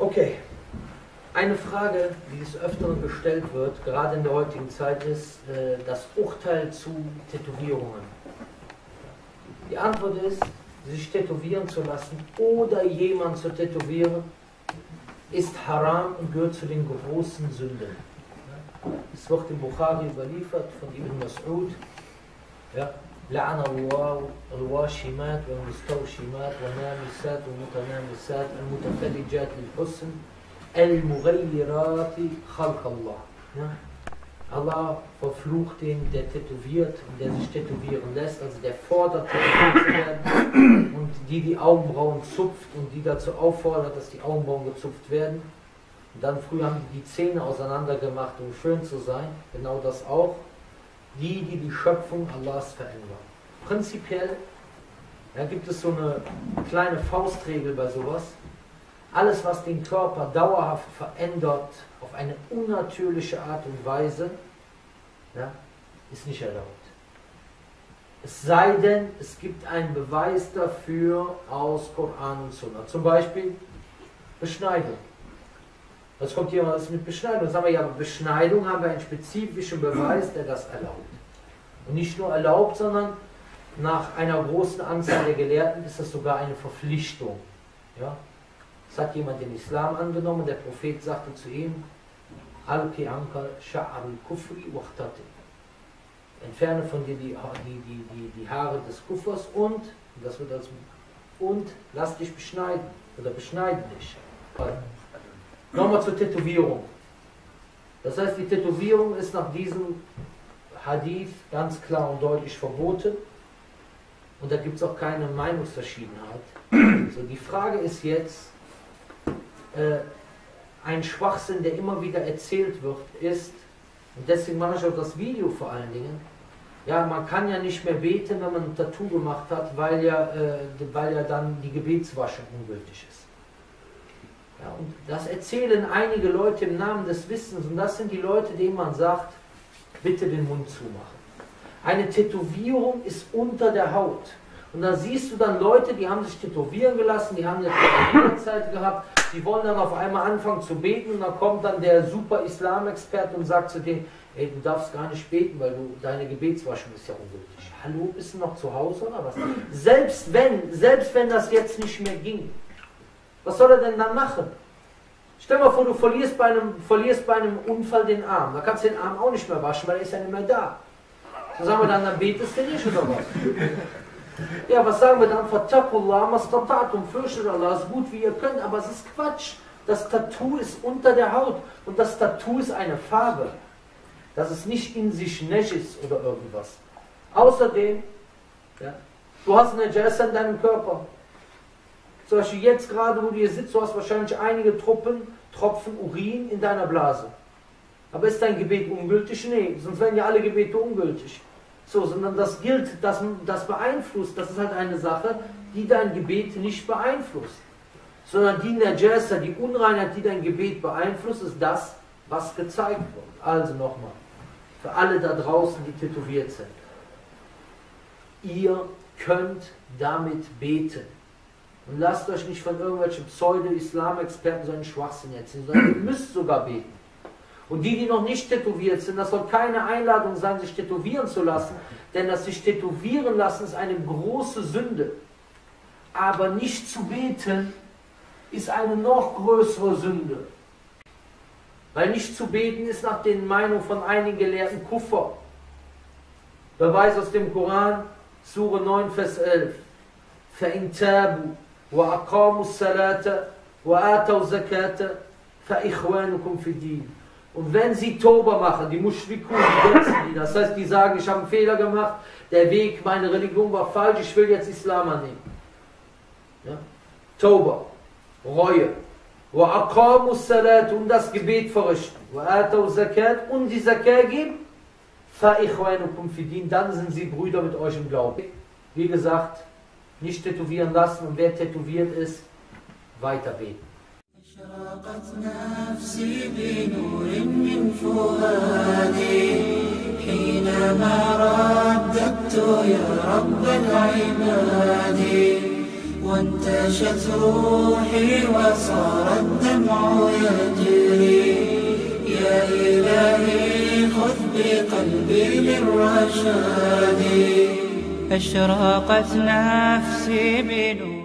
Okay. Eine Frage, die des Öfteren gestellt wird, gerade in der heutigen Zeit, ist äh, das Urteil zu Tätowierungen. Die Antwort ist, sich tätowieren zu lassen oder jemand zu tätowieren, ist haram und gehört zu den großen Sünden. Es wird im Bukhari überliefert von Ibn Mas'ud. Ja, لعن الله الواشمات والمستوشمات والنامسات والمتنامسات المتفلجات للحسن المغيرات خلق الله. Ja? Allah verflucht den, der tätowiert und der sich tätowieren lässt, also der fordert, tätowiert zu werden und die die Augenbrauen zupft und die dazu auffordert, dass die Augenbrauen gezupft werden. Und dann früher haben die die Zähne auseinander gemacht, um schön zu sein, genau das auch. Die, die die Schöpfung Allahs verändern. Prinzipiell ja, gibt es so eine kleine Faustregel bei sowas. Alles, was den Körper dauerhaft verändert, auf eine unnatürliche Art und Weise, ja, ist nicht erlaubt. Es sei denn, es gibt einen Beweis dafür aus Koran und Sunnah. Zum Beispiel Beschneidung. Das kommt hier was mit Beschneidung. Sagen wir ja, Beschneidung haben wir einen spezifischen Beweis, der das erlaubt. Und nicht nur erlaubt, sondern nach einer großen Anzahl der Gelehrten ist das sogar eine Verpflichtung. Ja? Es hat jemand den Islam angenommen, der Prophet sagte zu ihm, Alki anka sha'ar kufri wachtate. Entferne von dir die, die, die, die, Haare des Kuffers und, das wird als, und lass dich beschneiden oder beschneiden dich. Nochmal zur Tätowierung. Das heißt, die Tätowierung ist nach diesem Hadith ganz klar und deutlich verboten. Und da gibt es auch keine Meinungsverschiedenheit. So, die Frage ist jetzt, äh, ein Schwachsinn, der immer wieder erzählt wird, ist, und deswegen mache ich auch das Video vor allen Dingen, ja, man kann ja nicht mehr beten, wenn man ein Tattoo gemacht hat, weil ja, äh, weil ja dann die Gebetswasche ungültig ist. Ja, und das erzählen einige Leute im Namen des Wissens und das sind die Leute, denen man sagt, bitte den Mund zumachen. Eine Tätowierung ist unter der Haut. Und da siehst du dann Leute, die haben sich tätowieren gelassen, die haben eine Zeit gehabt, die wollen dann auf einmal anfangen zu beten und dann kommt dann der super Islamexperte und sagt zu denen, ey, du darfst gar nicht beten, weil du deine Gebetswaschung ist ja ungültig. Hallo, bist du noch zu Hause oder was? Selbst wenn, selbst wenn das jetzt nicht mehr ging, was soll er denn dann machen? Stell mal vor, du verlierst bei, einem, verlierst bei einem Unfall den Arm. Da kannst du den Arm auch nicht mehr waschen, weil er ist ja nicht mehr da. So sagen wir dann, dann betest du nicht oder was? Ja, was sagen wir dann? Fatakullah, mastatatum, fürchtet Allah, so gut wie ihr könnt, aber es ist Quatsch. Das Tattoo ist unter der Haut und das Tattoo ist eine Farbe. Das ist nicht in sich Nejis oder irgendwas. Außerdem, ja, du hast eine Jazz in deinem Körper. Zum Beispiel jetzt gerade, wo du hier sitzt, du hast wahrscheinlich einige Truppen, Tropfen Urin in deiner Blase. Aber ist dein Gebet ungültig? Nee, sonst wären ja alle Gebete ungültig. So, sondern das gilt, das, das beeinflusst, das ist halt eine Sache, die dein Gebet nicht beeinflusst. Sondern die Najasa, die Unreinheit, die dein Gebet beeinflusst, ist das, was gezeigt wird. Also nochmal, für alle da draußen, die tätowiert sind. Ihr könnt damit beten. Und lasst euch nicht von irgendwelchen Pseudo-Islam-Experten so einen Schwachsinn erzählen, sondern ihr müsst sogar beten. Und die, die noch nicht tätowiert sind, das soll keine Einladung sein, sich tätowieren zu lassen, denn das sich tätowieren lassen ist eine große Sünde. Aber nicht zu beten ist eine noch größere Sünde. Weil nicht zu beten ist nach den Meinungen von einigen Gelehrten Kuffer. Beweis aus dem Koran, Sure 9, Vers 11. فَإِن تَابُوا وَأَقَامُوا الصَّلَاةَ وَآتَوْا الزَّكَاةَ فَإِخْوَانُكُمْ فِي الدِّينِ und wenn sie Toba machen, die Mushrikun, die das heißt, die sagen, ich habe einen Fehler gemacht, der Weg, meine Religion war falsch, ich will jetzt Islam annehmen. Ja? Toba, Reue. und das Gebet verrichten. und die Zakat geben. Dann sind sie Brüder mit euch im Glauben. Wie gesagt, nicht tätowieren lassen und wer tätowiert ist, weiter beten. أشرقت نفسي بنور من فؤادي. حينما رددت يا رب العباد وانتشت روحي وصار الدمع يجري. يا إلهي خذ بقلبي للرشاد. أشرقت نفسي بنور